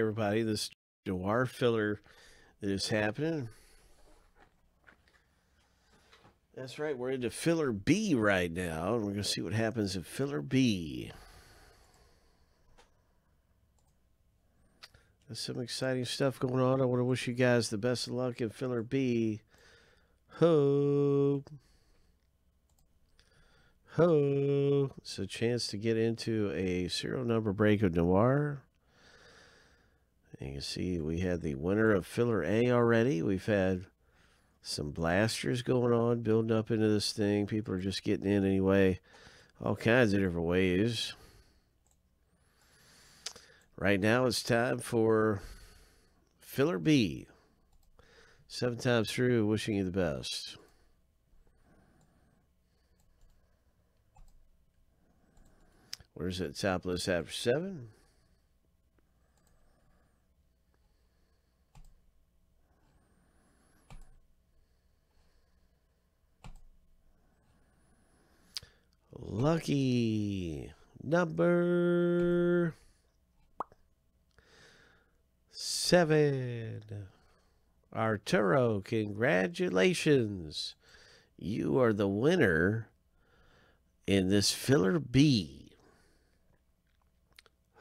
everybody. This Noir filler that is happening. That's right. We're into filler B right now, and we're going to see what happens in filler B. There's some exciting stuff going on. I want to wish you guys the best of luck in filler B. Ho. Ho. It's a chance to get into a serial number break of Noir. And you can see we had the winner of filler A already. We've had some blasters going on, building up into this thing. People are just getting in anyway, all kinds of different ways. Right now, it's time for filler B. Seven times through, wishing you the best. Where's that Top list after seven. Lucky number seven. Arturo, congratulations. You are the winner in this filler B.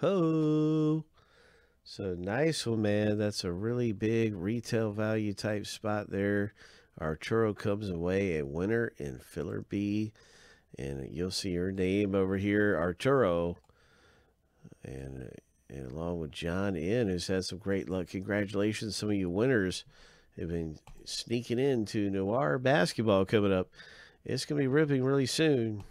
Ho! So nice one, man. That's a really big retail value type spot there. Arturo comes away a winner in filler B and you'll see her name over here, Arturo, and, and along with John N, who's had some great luck. Congratulations, some of you winners have been sneaking into Noir basketball coming up. It's going to be ripping really soon.